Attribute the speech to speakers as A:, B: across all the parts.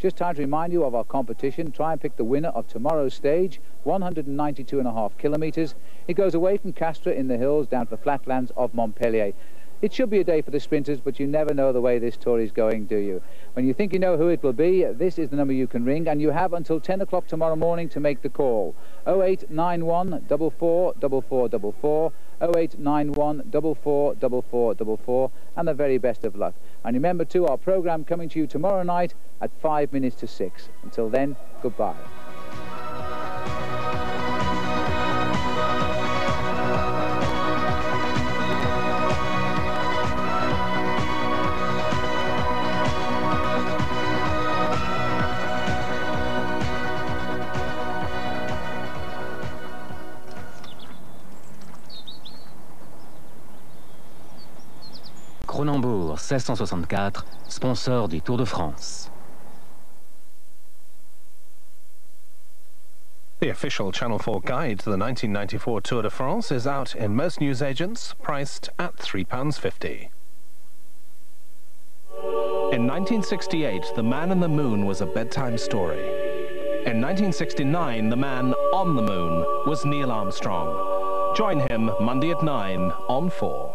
A: Just time to remind you of our competition. Try and pick the winner of tomorrow's stage, 192 and a half kilometres. It goes away from Castres in the hills down to the flatlands of Montpellier. It should be a day for the sprinters, but you never know the way this tour is going, do you? When you think you know who it will be, this is the number you can ring, and you have until 10 o'clock tomorrow morning to make the call. 0891 4444 0891 4444 and the very best of luck. And remember too, our programme coming to you tomorrow night at 5 minutes to 6. Until then, goodbye.
B: Kronenbourg 1664, sponsor du Tour de France.
C: The official Channel 4 guide to the 1994 Tour de France is out in most newsagents, priced at £3.50. In 1968, The Man in the Moon was a bedtime story. In 1969, the man on the moon was Neil Armstrong. Join him Monday at 9 on 4.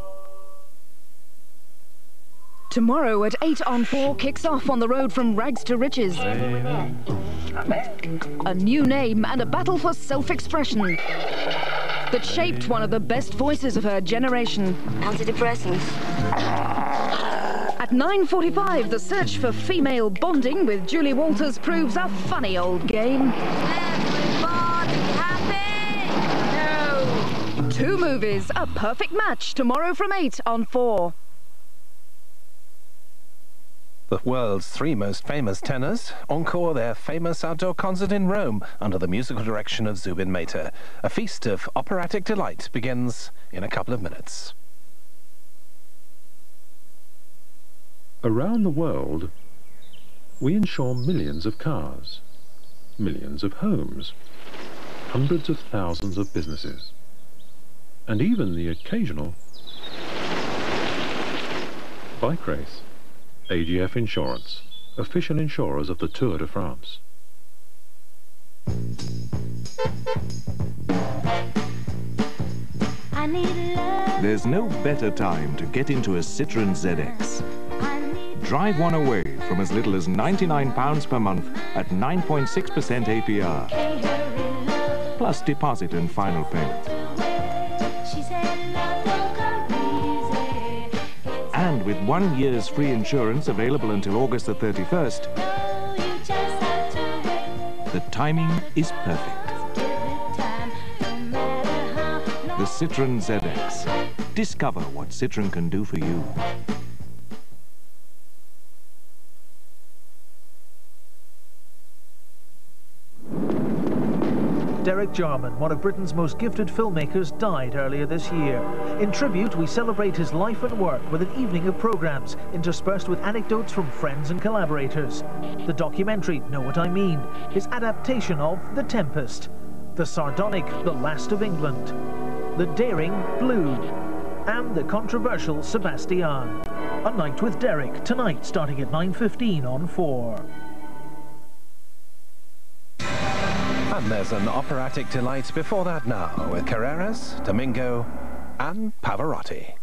D: Tomorrow at 8 on 4 kicks off on the road from rags to riches. A new name and a battle for self-expression that shaped one of the best voices of her generation.
E: Antidepressants.
D: At 9.45, the search for female bonding with Julie Walters proves a funny old game.
E: Everybody happy? No.
D: Two movies, a perfect match, tomorrow from 8 on 4.
C: The world's three most famous tenors encore their famous outdoor concert in Rome under the musical direction of Zubin Mehta. A feast of operatic delight begins in a couple of minutes.
F: Around the world, we insure millions of cars, millions of homes, hundreds of thousands of businesses, and even the occasional bike race. AGF Insurance, official insurers of the Tour de France.
G: There's no better time to get into a Citroën ZX. Drive one away from as little as £99 per month at 9.6% APR, plus deposit and final payment. With one year's free insurance available until August the 31st, the timing is perfect. The Citroën ZX. Discover what Citroën can do for you.
H: Derek Jarman, one of Britain's most gifted filmmakers, died earlier this year. In tribute, we celebrate his life and work with an evening of programmes, interspersed with anecdotes from friends and collaborators. The documentary, Know What I Mean, is adaptation of The Tempest, the sardonic The Last of England, the daring Blue, and the controversial Sebastiane. A Night with Derek, tonight starting at 9.15 on 4.
C: And there's an operatic delight before that now with Carreras, Domingo and Pavarotti.